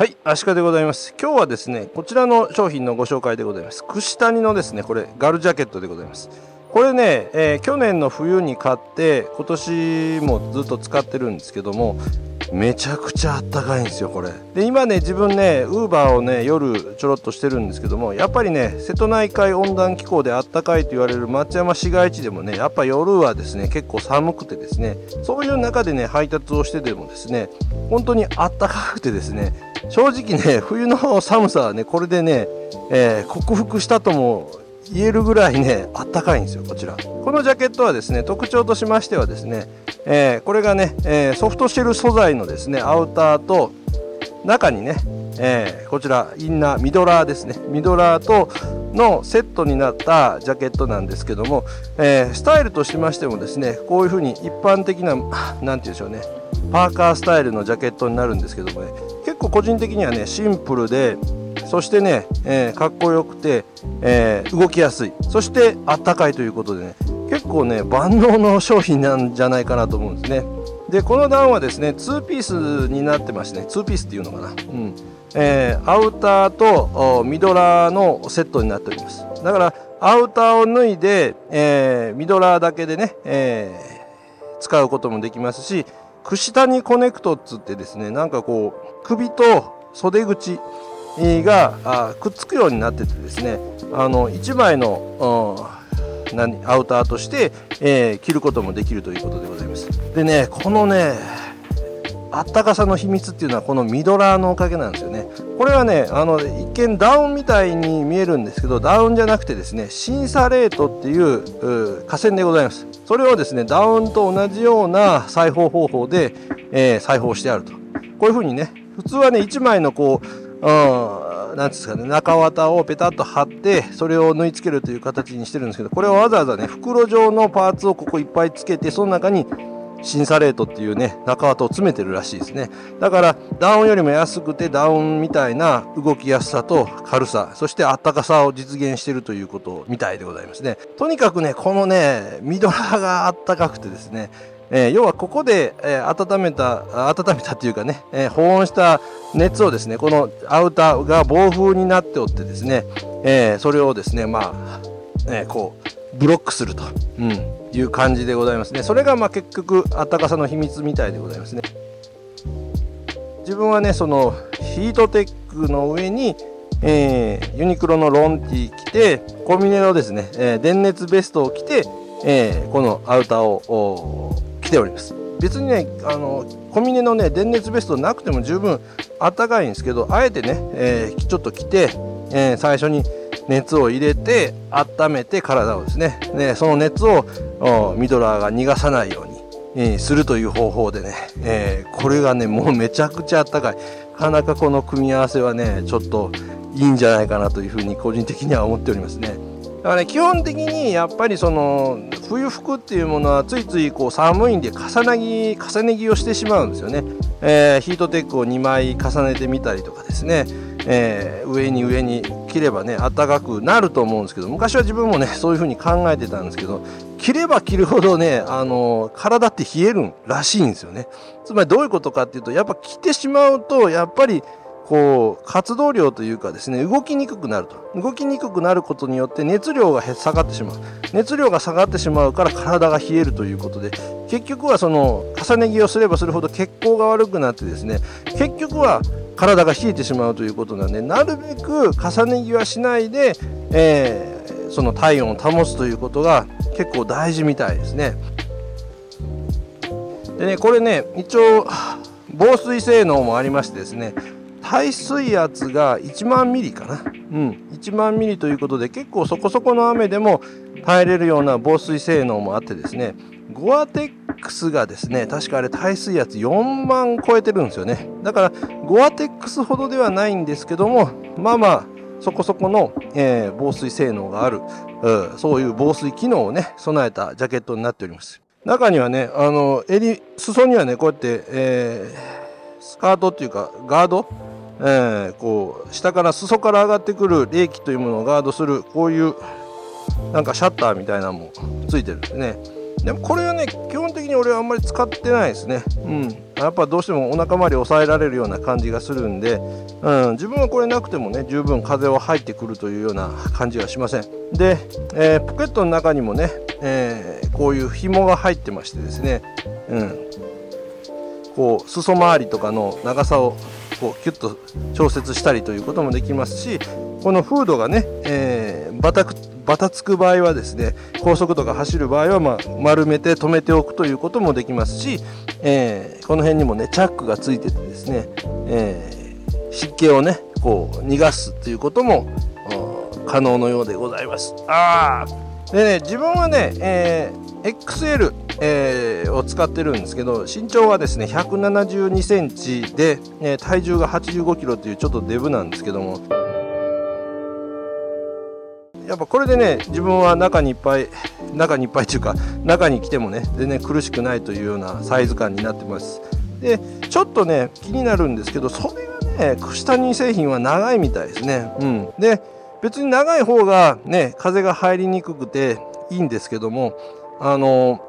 はい、アシカでございます。今日はですね、こちらの商品のご紹介でございます。串谷のですね、これ、ガルジャケットでございます。これね、えー去年の冬に買って、今年もずっと使ってるんですけども、めちゃくちゃあったかいんですよ、これ。で、今ね、自分ね、ウーバーをね、夜ちょろっとしてるんですけども、やっぱりね、瀬戸内海温暖気候であったかいと言われる松山市街地でもね、やっぱ夜はですね、結構寒くてですね、そういう中でね、配達をしてでもですね、本当にあったかくてですね、正直ね、冬の寒さはね、これでね、えー克服したとも言えるぐらいね、あったかいんですよ、こちら。このジャケットはですね、特徴としましてはですね、えーこれがね、えーソフトシェル素材のですね、アウターと、中にね、えーこちらインナーミドラーですねミドラーとのセットになったジャケットなんですけども、えースタイルとしましてもですねこういうふうに一般的な何て言うんでしょうねパーカースタイルのジャケットになるんですけどもね個人的にはねシンプルでそしてね、えーかっこよくて、えー動きやすい。そしてあったかいということでね結構ね万能の商品なんじゃないかなと思うんですね。でこのダウンはですね2ピースになってましてね2ピースっていうのかな。うん。えーアウターとミドラーのセットになっております。だからアウターを脱いで、えミドラーだけでね、え使うこともできますし串谷コネクトっつってですねなんかこう首と袖口がくっつくようになっててですねあの1枚のうん何アウターとして、えー着ることもできるということでございます。でねこのねあったかさの秘密っていうのはこのミドラーのおかげなんですよね。これはねあの一見ダウンみたいに見えるんですけどダウンじゃなくてですねシンサレートっていうう河川でございます。それをですねダウンと同じような裁縫方法で、えー裁縫してあると。こういうふうにね普通はね1枚のこううんなんですかね中綿をペタッと貼ってそれを縫い付けるという形にしてるんですけどこれをわざわざね袋状のパーツをここいっぱいつけてその中にシンサレートっていうね中綿を詰めてるらしいですね。だからダウンよりも安くてダウンみたいな動きやすさと軽さそしてあったかさを実現してるということみたいでございますね。とにかくねこのねミドラーがあったかくてですねえー要はここで、えー温めた温めたっていうかね、えー保温した熱をですねこのアウターが暴風になっておってですね、えそれをですねまあ、えこうブロックすると、うん、いう感じでございますね。それがまあ結局暖かさの秘密みたいでございますね。自分はねそのヒートテックの上にえーユニクロのロンティ着てコンビニのですね、えー電熱ベストを着て、えーこのアウターをお着ております。別にねあのコンビニのね電熱ベストなくても十分あったかいんですけどあえてね、えーちょっと着て、えー最初に熱を入れて温めて体をですね。ねその熱をミドラーが逃がさないようにえーするという方法でね、えーこれがねもうめちゃくちゃあったかい。なかなかこの組み合わせはねちょっといいんじゃないかなというふうに個人的には思っておりますね。だからね基本的にやっぱりその冬服っていうものはついついこう寒いんで重ね着重ね着をしてしまうんですよね、えーヒートテックを2枚重ねてみたりとかですね。えー上に上に着ればね暖かくなると思うんですけど昔は自分もねそういう風に考えてたんですけど着れば着るほどねあの体って冷えるらしいんですよね。つまりどういうことかっていうとやっぱ着てしまうとやっぱりこう活動量というかですね動きにくくなると。動きにくくなることによって熱量が下がってしまう。熱量が下がってしまうから体が冷えるということで結局はその重ね着をすればするほど血行が悪くなってですね結局は体が冷えてしまうということなんでなるべく重ね着はしないで、えーその体温を保つということが結構大事みたいですね。でねこれね一応防水性能もありましてですね耐水圧が1万ミリかなうん1万ミリということで結構そこそこの雨でも耐えれるような防水性能もあってですねゴアテックスがですね確かあれ耐水圧4万超えてるんですよね。だからゴアテックスほどではないんですけどもまあまあそこそこの、えー防水性能がある、うん。そういう防水機能をね備えたジャケットになっております。中にはねあの襟裾にはねこうやって、えースカートっていうかガード、えーこう下から裾から上がってくる冷気というものをガードするこういうなんかシャッターみたいなのもついてるんですねでもこれはね基本的に俺はあんまり使ってないですね。うん。やっぱどうしてもお腹周り抑えられるような感じがするんで、うん、自分はこれなくてもね十分風は入ってくるというような感じはしません。で、えー、ポケットの中にもね、えー、こういう紐が入ってましてですね、うん、こう裾周りとかの長さをこうキュッと調節したりということもできますしこのフードがね、えー、バタバタつく場合はですね高速とか走る場合は、ま、丸めて止めておくということもできますし、えー、この辺にもねチャックがついててですね、えー、湿気をねこう逃がすということも可能のようでございます。あでね自分はね、えー、XL えー、を使ってるんですけど身長はですね172センチで、えー、体重が85キロというちょっとデブなんですけどもやっぱこれでね自分は中にいっぱい中にいっぱいというか中に来てもね全然苦しくないというようなサイズ感になってます。でちょっとね気になるんですけどそれがね串谷製品は長いみたいですね。うん。で別に長い方がね風が入りにくくていいんですけどもあの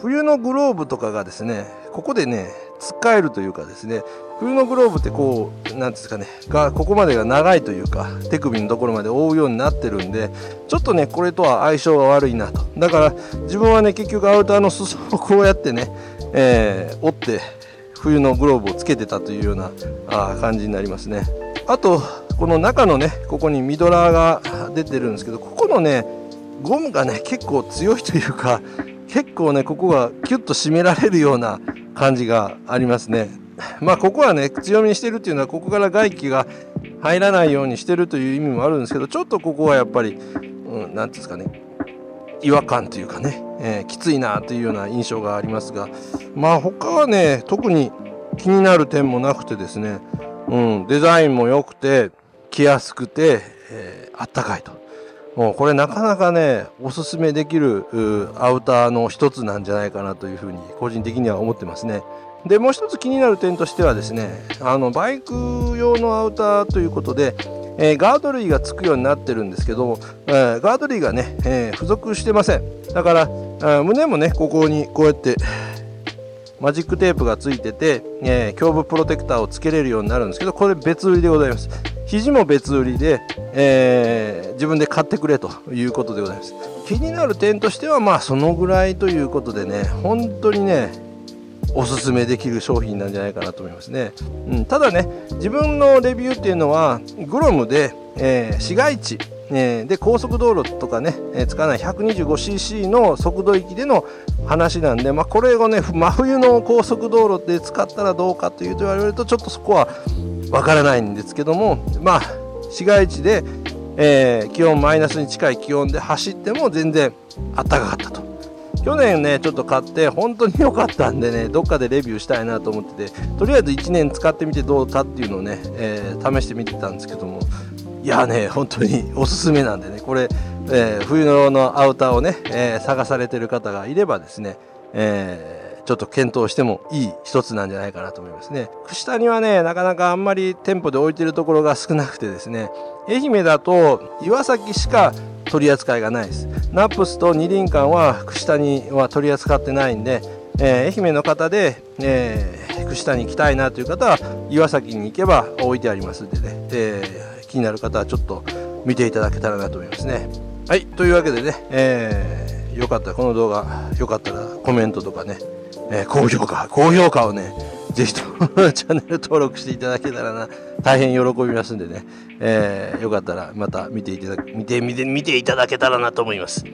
冬のグローブとかがですねここでね使えるというかですね冬のグローブってこう何ですかねがここまでが長いというか手首のところまで覆うようになってるんでちょっとねこれとは相性が悪いなと。だから自分はね結局アウターの裾を こうやってね、えー、折って冬のグローブをつけてたというようなあ感じになりますね。あとこの中のねここにミドラーが出てるんですけどここのねゴムがね結構強いというか結構ねここがキュッと締められるような感じがありますね。まあここはね強みにしてるっていうのはここから外気が入らないようにしてるという意味もあるんですけどちょっとここはやっぱり何、うん、て言うんですかね違和感というかね、えー、きついなというような印象がありますがまあ他はね特に気になる点もなくてですね、うん、デザインも良くて着やすくて、えー、あったかいと。もうこれなかなかねおすすめできるアウターの一つなんじゃないかなというふうに個人的には思ってますね。でもう一つ気になる点としてはですねあのバイク用のアウターということで、えー、ガード類がつくようになってるんですけども、えー、ガード類がね、えー、付属してませんだから胸もねここにこうやってマジックテープがついてて、え、胸部プロテクターをつけれるようになるんですけどこれ別売りでございます肘も別売りで、えー、自分で買ってくれということでございます。気になる点としてはまあそのぐらいということでね本当にねおすすめできる商品なんじゃないかなと思いますね、うん、ただね自分のレビューっていうのはグロムで、えー、市街地えー、で高速道路とかね、えー、使わない 125cc の速度域での話なんで、まあ、これをね真冬の高速道路で使ったらどうかというと言われるとちょっとそこはわからないんですけどもまあ市街地で、えー、気温マイナスに近い気温で走っても全然あったかかったと。去年ねちょっと買って本当に良かったんでねどっかでレビューしたいなと思っててとりあえず1年使ってみてどうかっていうのをね、えー、試してみてたんですけども。いやね本当におすすめなんでねこれ、えー、冬のアウターをね、えー、探されてる方がいればですね、えーちょっと検討してもいい一つなんじゃないかなと思いますね。串谷はね、なかなかあんまり店舗で置いてるところが少なくてですね、愛媛だと岩崎しか取り扱いがないです。ナップスと二輪館は串谷は取り扱ってないんで、えー、愛媛の方で、えー、串谷行きたいなという方は岩崎に行けば置いてありますんでね、えー、気になる方はちょっと見ていただけたらなと思いますね。はい、というわけでね、えー、よかったらこの動画よかったらコメントとかねえー、高評価、高評価をね、ぜひとチャンネル登録していただけたらな、大変喜びますんでね、えー、よかったらまた見ていただ見て、見て、見ていただけたらなと思います。